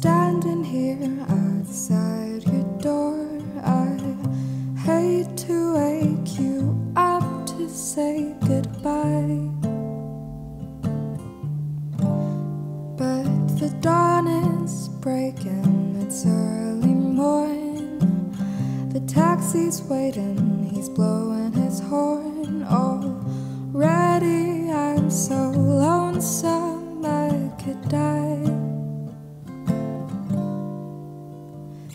Standing here outside your door. I hate to wake you up to say goodbye. But the dawn is breaking, it's early morning. The taxi's waiting, he's blowing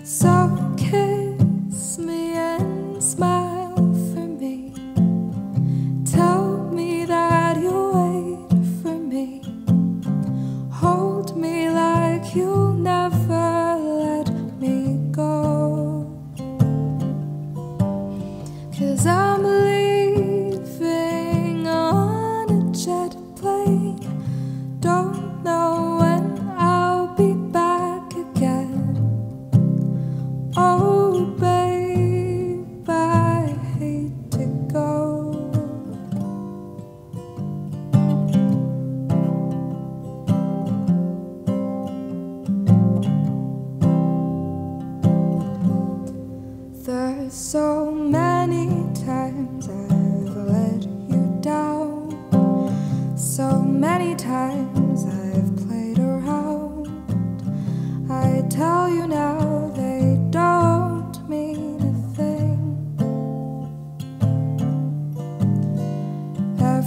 So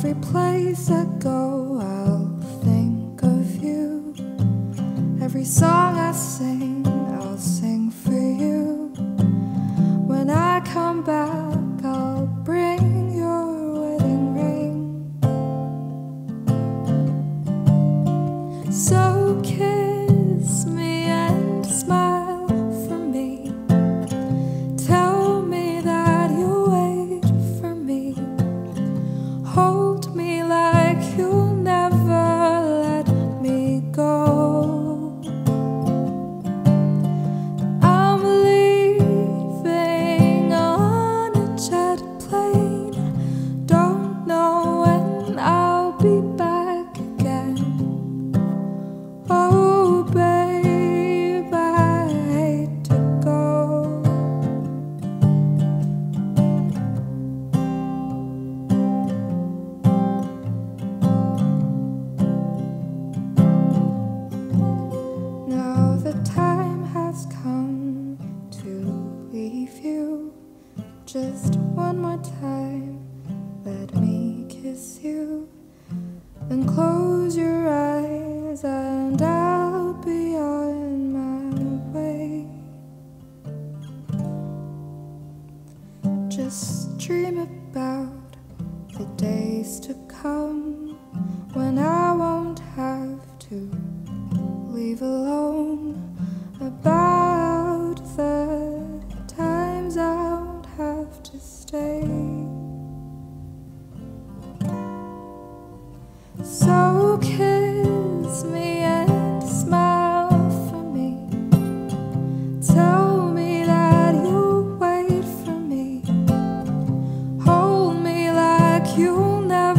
Every place I go, I'll think of you. Every song I sing, I'll sing for you. When I come back, just one more time. Let me kiss you and close your eyes, and I'll be on my way. Just dream about the days to come when I won't have to leave alone. you'll never